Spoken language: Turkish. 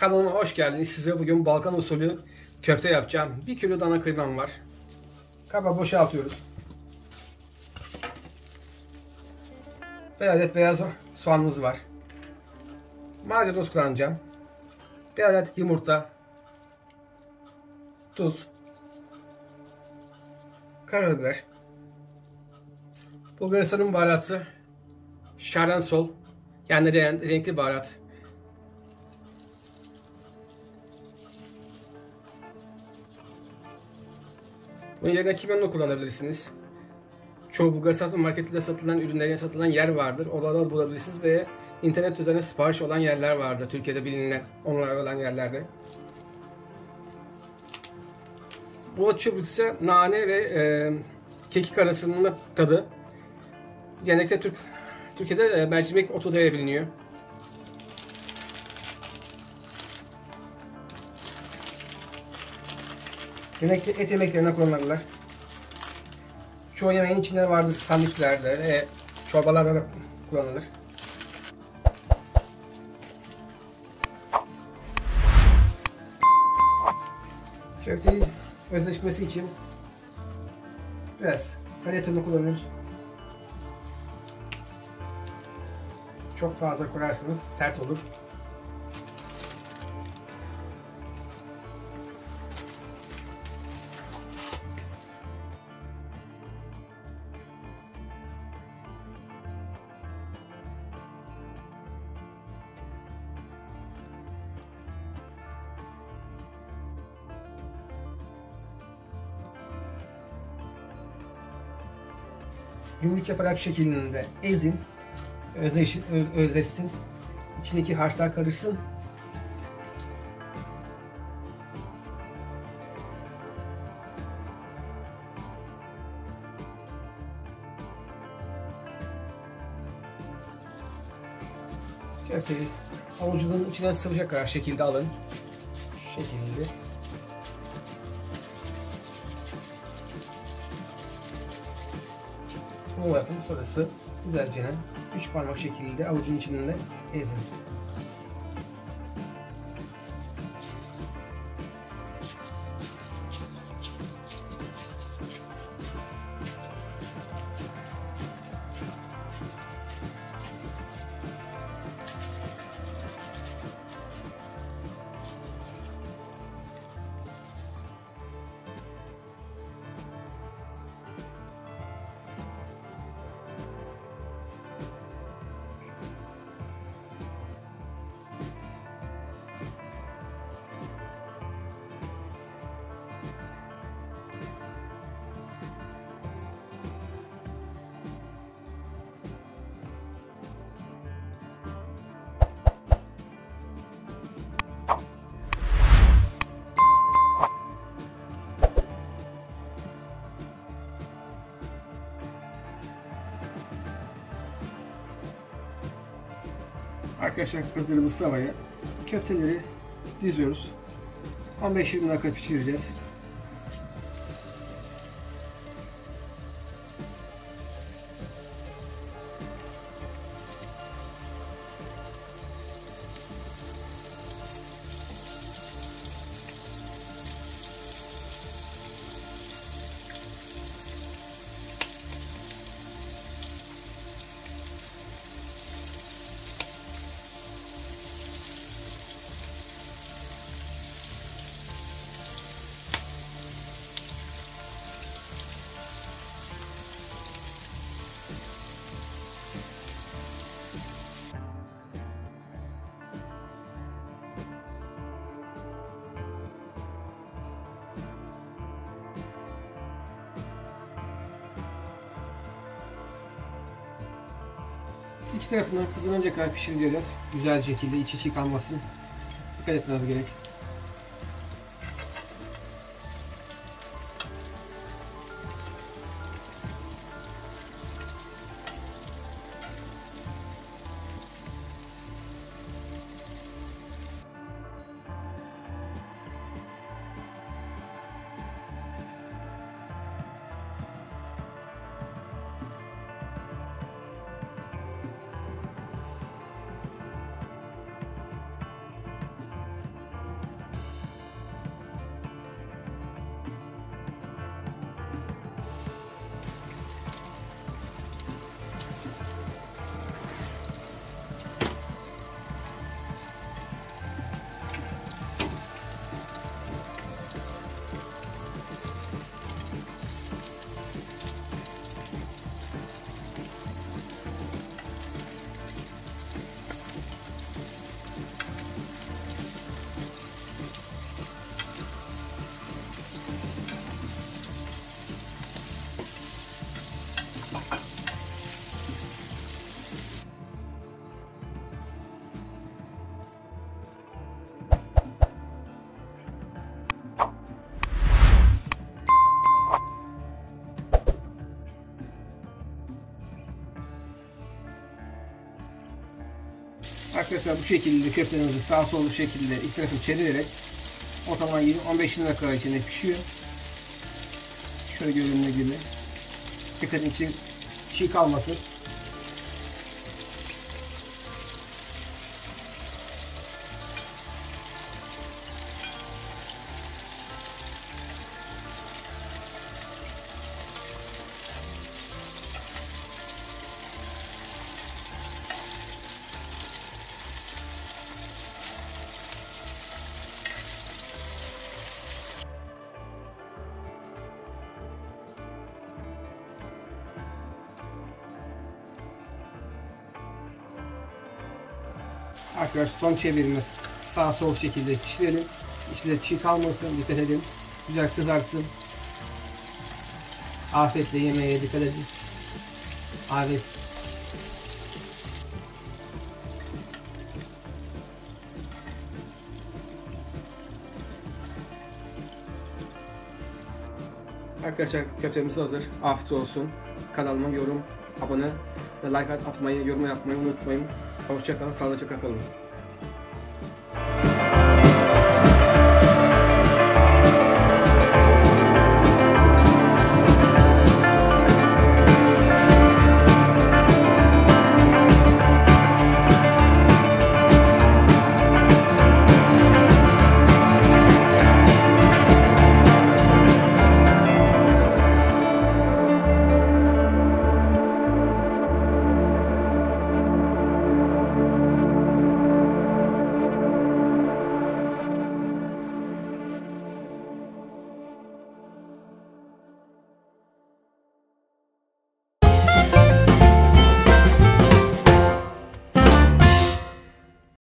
Kanalıma hoş geldiniz. Size bugün Balkan usulü köfte yapacağım. Bir kilo dana kıymam var. Kaba boşaltıyoruz. Bir adet beyaz soğanımız var. Maydanoz kullanacağım. Bir adet yumurta. Tuz. Karabiber. Bulgaristan'ın baharatı. Şardan sol. Yani renkli baharat. Bunun yerine kimyonla kullanabilirsiniz. Çoğu Bulgaristan marketinde satılan ürünlerin satılan yer vardır. Oralarda bulabilirsiniz ve internet üzerine sipariş olan yerler vardır. Türkiye'de bilinen onlar olan yerlerde. Bu çubuksa nane ve e, kekik arasında tadı. Genellikle Türk Türkiye'de e, mercimek otu diye biliniyor. Genellikle et yemeklerine kullanılırlar. Çoğu yemeğin içinde vardır sandviçlerde ve çorbalarda da kullanılır. Köfteyi özleşmesi için biraz kaletini kullanıyoruz. Çok fazla koyarsanız sert olur. Yumruk yaparak şeklinde ezin. Özleşsin. İçindeki harçlar karışsın. Köfteyi avucunun içine sıvacak kadar şekilde alın. Şu şekilde. Bunu yapın. Sonrası güzelce üç parmak şekilde avucun içinde ezin. Arkadaşlar kızdırdığımız tavaya köfteleri diziyoruz. 15-20 dakika pişireceğiz. Tarafından kızarınca kadar pişireceğiz. Güzel şekilde içi kalmasın. Dikkat etmeniz gerek. Arkadaşlar bu şekilde köftemizi sağ sol şekilde iki tarafı çevirerek ortalama 20-15 dakika içinde pişiyor. Şöyle göründüğü gibi. Dikkat için çiğ kalmasın. Arkadaşlar son çevirimiz sağ sol şekilde pişirelim. İçinde çiğ kalmasın dikkat edin. Güzel kızarsın. Afiyetle yemeğe dikkat edin. Aves. Arkadaşlar köftemiz hazır. Afiyet olsun. Kanalıma yorum, abone ve like atmayı, yorum yapmayı unutmayın. Hoşçakalın, sağlıcakla kalın.